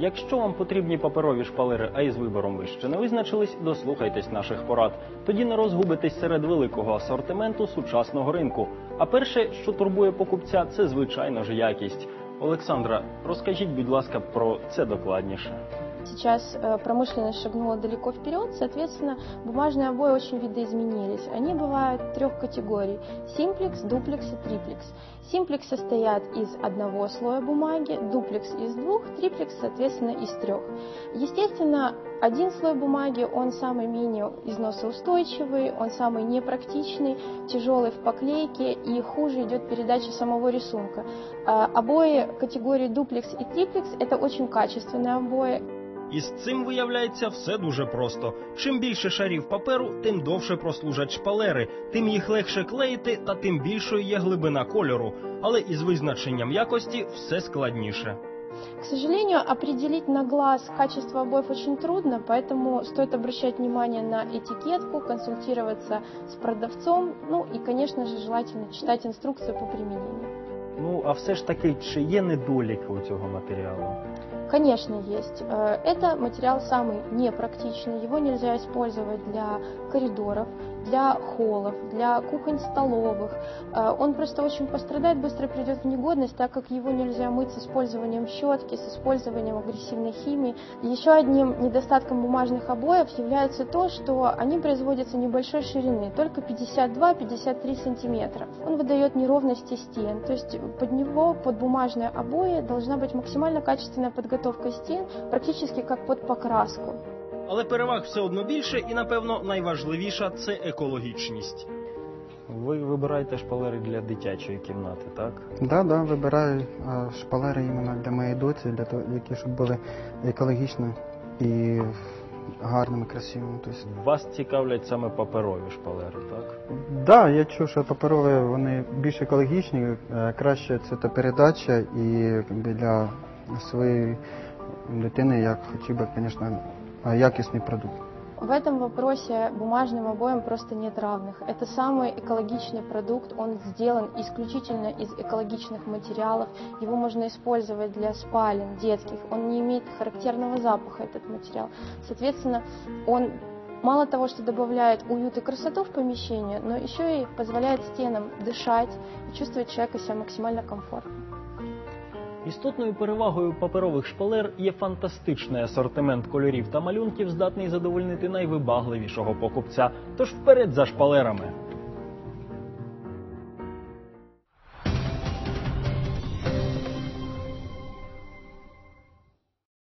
Якщо вам потрібні паперові шпалери, а із вибором ви ще не визначились, дослухайтесь наших порад. Тоді не розгубитесь серед великого асортименту сучасного ринку. А перше, що турбує покупця, це звичайно ж якість. Олександра, розкажіть, будь ласка, про це докладніше. Сейчас э, промышленность шагнула далеко вперед, соответственно, бумажные обои очень видоизменились. Они бывают трех категорий – симплекс, дуплекс и триплекс. Симплекс состоят из одного слоя бумаги, дуплекс из двух, триплекс, соответственно, из трех. Естественно, один слой бумаги, он самый менее износоустойчивый, он самый непрактичный, тяжелый в поклейке и хуже идет передача самого рисунка. А Обои категории дуплекс и триплекс – это очень качественные обои, І з цим виявляється все дуже просто. Чим більше шарів паперу, тим довше прослужать шпалери, тим їх легше клеїти, та тим більшою є глибина кольору. Але із визначенням якості все складніше. К сожалению, определить на глаз качество обоев очень трудно, поэтому стоит обращать внимание на этикетку, консультироваться с продавцом, ну и, конечно же, желательно читать инструкцию по применению. Ну а все ж таки, чи є недоліки у цього матеріалу? Конечно, есть. Э, Это материал самый непрактичный, его нельзя использовать для коридоров, для холлов, для кухонь-столовых. Э, Он просто очень пострадает, быстро придет в негодность, так как его нельзя мыть с использованием щетки, с использованием агрессивной химии. Еще одним недостатком бумажных обоев является то, что они производятся небольшой ширины, только 52-53 сантиметра. Он выдает неровности стен, то есть под него, под бумажные обои, должна быть максимально качественная подготовка стен, практически как под покраску. Але переваг все одно більше, і напевно найважливіша це екологічність. Ви вибираєте шпалери для дитячої кімнати, так? Да, да, вибираю а, шпалери іменно для моєї доці, для того, які щоб були екологічні і гарними, красивими. Тобто, Вас цікавлять саме паперові шпалери, так? да, я чув, що паперові вони більш екологічні, е, краще цветопередача і для своєї дитини я хотів би, звісно, якісний продукт. В этом вопросе бумажным обоям просто нет равных. Это самый экологичный продукт, он сделан исключительно из экологичных материалов. Его можно использовать для спален детских, он не имеет характерного запаха, этот материал. Соответственно, он мало того, что добавляет уют и красоту в помещение, но еще и позволяет стенам дышать и чувствовать человека себя максимально комфортно. Істотною перевагою паперових шпалер є фантастичний асортимент кольорів та малюнків, здатний задовольнити найвибагливішого покупця. Тож вперед за шпалерами.